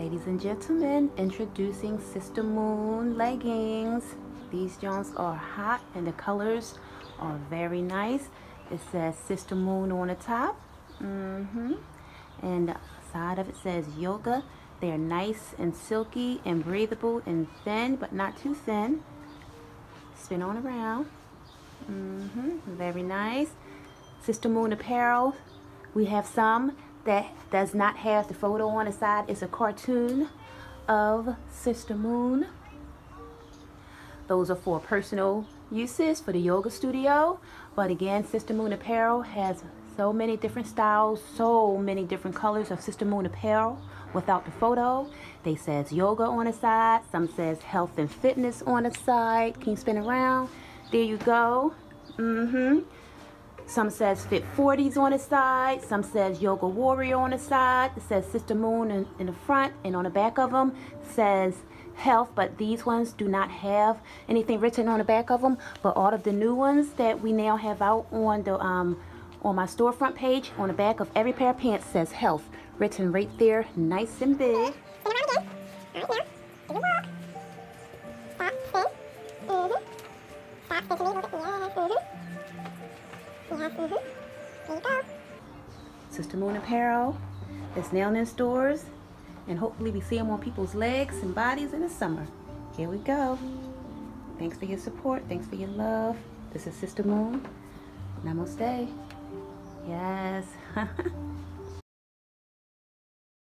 Ladies and gentlemen, introducing Sister Moon leggings. These joints are hot and the colors are very nice. It says Sister Moon on the top. Mm-hmm. And the side of it says yoga. They're nice and silky and breathable and thin, but not too thin. Spin on around. Mm-hmm. Very nice. Sister Moon apparel. We have some that does not have the photo on the side. It's a cartoon of Sister Moon. Those are for personal uses for the yoga studio. But again, Sister Moon apparel has so many different styles, so many different colors of Sister Moon apparel without the photo. They says yoga on the side. Some says health and fitness on the side. Can you spin around? There you go. Mm-hmm. Some says Fit 40s on the side. Some says Yoga Warrior on the side. It says Sister Moon in, in the front and on the back of them says health, but these ones do not have anything written on the back of them. But all of the new ones that we now have out on the um, on my storefront page, on the back of every pair of pants says health, written right there, nice and big. Sister Moon Apparel is now in stores, and hopefully we see them on people's legs and bodies in the summer. Here we go. Thanks for your support. Thanks for your love. This is Sister Moon. Namaste. Yes.